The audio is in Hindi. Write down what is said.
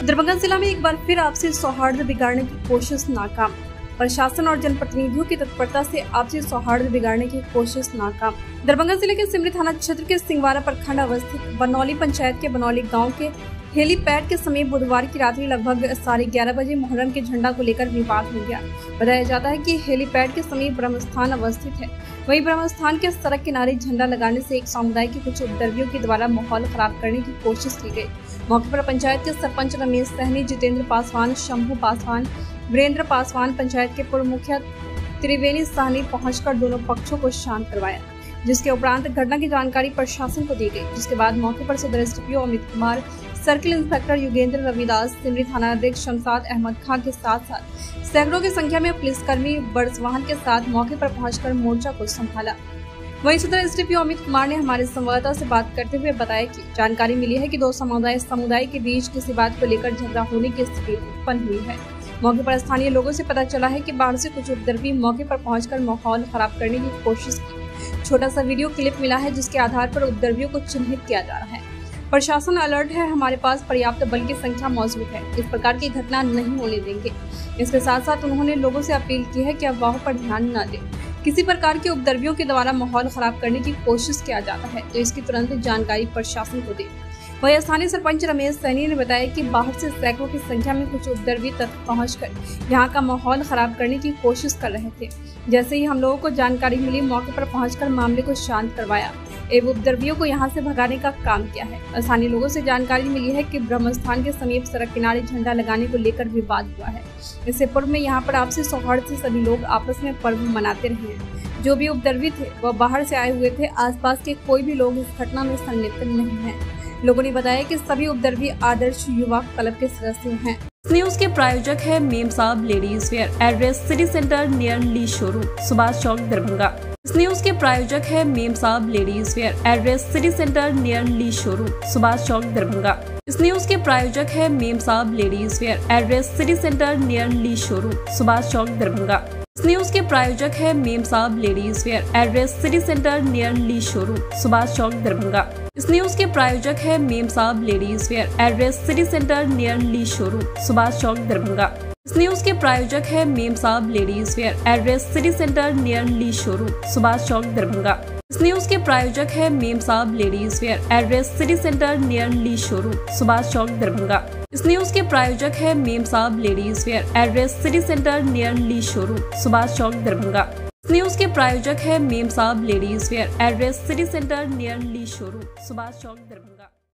दरभंगा जिला में एक बार फिर आपसी सौहार्द बिगाड़ने की कोशिश नाकाम। प्रशासन और जनप्रतिनिधियों की तत्परता से आपसी सौहार्द बिगाड़ने की कोशिश नाकाम। दरभंगा ज़िले के सिमरी थाना क्षेत्र के सिंगवारा प्रखंड अवस्थित बनौली पंचायत के बनौली गाँव के हेलीपैड के समीप बुधवार की रात्रि लगभग साढ़े ग्यारह बजे मुहर्रम के झंडा को लेकर विवाद हो गया। बताया जाता है कि हेलीपैड के समीप ब्रह्मस्थान अवस्थित है। वहीं ब्रह्मस्थान के सड़क किनारे झंडा लगाने से एक समुदाय के कुछ उपद्रवियों के द्वारा माहौल खराब करने की कोशिश की गई। मौके पर पंचायत के सरपंच रमेश सहनी, जितेंद्र पासवान, शंभू पासवान, वीरेंद्र पासवान, पंचायत के पूर्व मुखिया त्रिवेणी सहनी पहुंचकर दोनों पक्षों को शांत करवाया, जिसके उपरांत घटना की जानकारी प्रशासन को दी गई। जिसके बाद मौके पर सदर S Amit Kumar, circle inspector Yugendra Ravidas, Simri थाना अध्यक्ष शमसाद अहमद खान के साथ साथ सैकड़ों की संख्या में पुलिसकर्मी बर्स वाहन के साथ मौके पर पहुंचकर मोर्चा को संभाला। वहीं सदर एस अमित कुमार ने हमारे संवाददाता से बात करते हुए बताया कि जानकारी मिली है कि दो समुदाय समुदाय के बीच किसी बात को लेकर झगड़ा होने की स्थिति उत्पन्न हुई है। मौके पर स्थानीय लोगों से पता चला है कि बाढ़ से कुछ उपद्रवी मौके पर पहुंचकर माहौल खराब करने की कोशिश की। छोटा सा वीडियो क्लिप मिला है जिसके आधार पर उपद्रवियों को चिन्हित किया जा रहा है। प्रशासन अलर्ट है, हमारे पास पर्याप्त बल की संख्या मौजूद है। इस प्रकार की घटना नहीं होने देंगे। इसके साथ साथ उन्होंने लोगों से अपील की है कि अफवाहों पर ध्यान न दें। किसी प्रकार के उपद्रवियों के द्वारा माहौल खराब करने की कोशिश किया जाता है तो इसकी तुरंत जानकारी प्रशासन को दे। वही स्थानीय सरपंच रमेश सैनी ने बताया कि बाहर से सैकड़ों की संख्या में कुछ उपद्रवी तक पहुँच कर यहाँ का माहौल खराब करने की कोशिश कर रहे थे। जैसे ही हम लोगों को जानकारी मिली, मौके पर पहुंचकर मामले को शांत करवाया। एवं उपद्रवियों को यहाँ से भगाने का काम किया है। स्थानीय लोगों से जानकारी मिली है कि ब्रह्मस्थान के समीप सड़क किनारे झंडा लगाने को लेकर विवाद हुआ है। इससे पूर्व में यहाँ पर आपसी सौहार्द से सभी लोग आपस में पर्व मनाते रहे हैं। जो भी उपद्रवी थे, वह बाहर से आए हुए थे, आसपास के कोई भी लोग इस घटना में संलिप्त नहीं है। लोगों ने बताया कि सभी उपद्रवी आदर्श युवा क्लब के सदस्य हैं। न्यूज़ के प्रायोजक है Mem Sahab, ladies wear, address city centre near Lee showroom, Subhash Chowk, Darbhanga. इस न्यूज़ के प्रायोजक है Mem Sahab ladies wear address city centre near Lee showroom Subhash Chowk, Darbhanga. इस न्यूज़ के प्रायोजक है Mem Sahab ladies wear address city centre near Lee showroom Subhash Chowk, Darbhanga. इस न्यूज़ के प्रायोजक है Mem Sahab ladies wear address city centre near Lee showroom Subhash Chowk, Darbhanga. इस न्यूज़ के प्रायोजक है Mem Sahab ladies wear address city centre near Lee showroom Subhash Chowk, Darbhanga. News के प्रायोजक है Mem Sahab ladies wear address city centre near Lee showroom Subhash Chowk, Darbhanga. इस न्यूज़ के प्रायोजक है Mem Sahab ladies wear address city centre near Lee showroom Subhash Chowk, Darbhanga. इस न्यूज़ के प्रायोजक है Mem Sahab ladies wear address city centre near Lee showroom Subhash Chowk, Darbhanga. इस न्यूज़ के प्रायोजक है Mem Sahab ladies wear address city centre near Lee showroom Subhash Chowk, Darbhanga.